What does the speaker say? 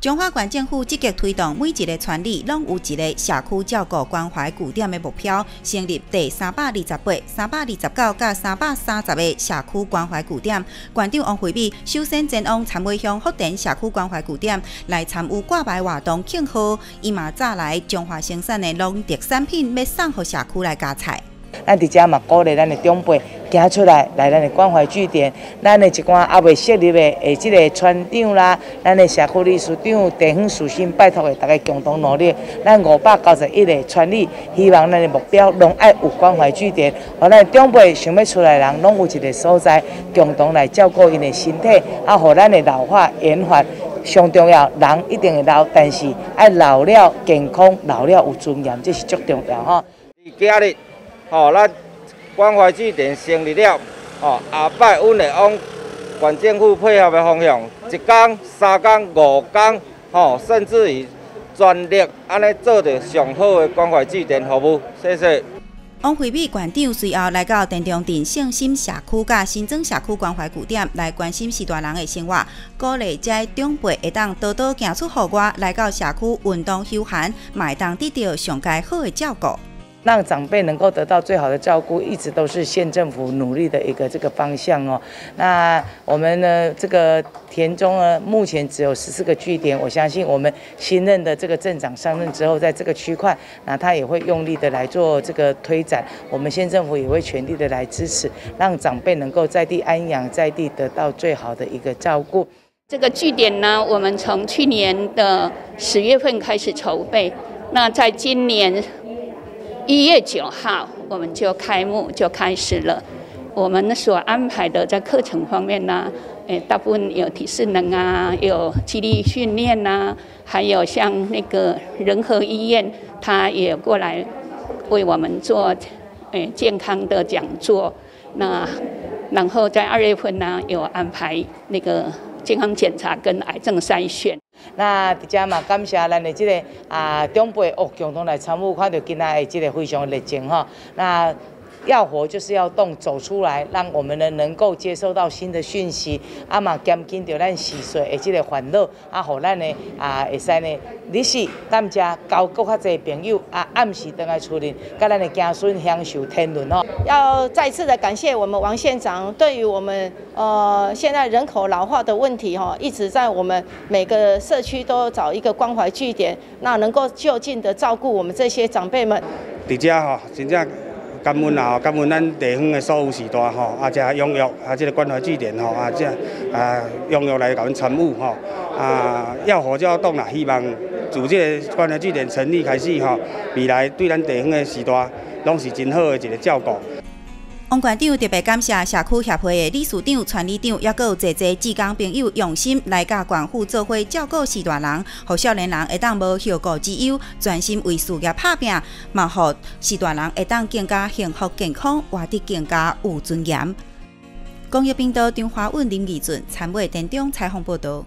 彰化县政府积极推动每一个村里拢有一个社区照顾关怀据点的目标，成立第三百二十八、三百二十九甲三百三十个社区关怀据点。县长王惠美首先前往参尾乡福田社区关怀据点来参与挂牌活动庆贺，伊嘛早来中华生产的农特产品要送互社区来加菜。咱伫遮嘛鼓励咱的长辈行出来，来咱的关怀据点，咱的一寡还未设立的，诶，即个村长啦，咱的社区理事长、地方属性拜托的，大家共同努力。咱五百九十一个村里，希望咱的目标拢爱有关怀据点，互咱长辈想要出来的人，拢有一个所在，共同来照顾因的身体，啊，互咱的老化延缓。上重要，人一定会老，但是爱老了健康，老了有尊严，这是最重要吼。今日。吼，咱关怀据点成立了，吼，下摆阮会往县政府配合的方向，一工、三工、五工，吼，甚至于全力安尼做着上好的关怀据点服务。谢谢。王惠美馆长随后来到田中镇圣心社区甲新增社区关怀据点，来关心时大人的生活，鼓励这长辈会当多多行出户外，来到社区运动休闲，会当得到上佳好的照顾。让长辈能够得到最好的照顾，一直都是县政府努力的一个这个方向哦。那我们呢，这个田中呢，目前只有十四个据点，我相信我们新任的这个镇长上任之后，在这个区块，那他也会用力的来做这个推展。我们县政府也会全力的来支持，让长辈能够在地安养，在地得到最好的一个照顾。这个据点呢，我们从去年的十月份开始筹备，那在今年。一月九号，我们就开幕就开始了。我们所安排的在课程方面呢，诶，大部分有体适能啊，有肌力训练呐，还有像那个仁和医院，他也过来为我们做诶健康的讲座。那然后在二月份呢，有安排那个健康检查跟癌症筛选。那伫遮嘛，感谢咱的即个啊长辈哦，共同来参与，看到今仔的即个非常热情吼。那要活就是要动，走出来，让我们呢能够接收到新的讯息，啊嘛减轻着咱细碎的即个烦恼，啊，互咱呢啊会使呢，你是咱遮交更较侪朋友，啊暗时倒来厝里，甲咱的子孙享受天伦哦。要再次的感谢我们王县长，对于我们呃现在人口老化的问题哈，一直在我们每个社区都找一个关怀据点，那能够就近的照顾我们这些长辈们。伫遮吼，真正。感恩啊！感恩咱地方的所有时代吼，啊，这踊跃啊，这个关怀据点吼，啊，这啊踊跃来甲阮参与吼，啊，要火就要动啦！希望自这个关怀据点成立开始吼，未来对咱地方的时代，拢是真好的一个照顾。王馆长特别感谢社区协会的理事长、传理长，也有侪侪职工朋友用心来甲管护做伙照顾四大人，互少年人会当无后顾之忧，专心为事业打拼，嘛互四大人会当更加幸福健康，活得更加有尊严。工业频道张华文林义俊参会店中采访报道。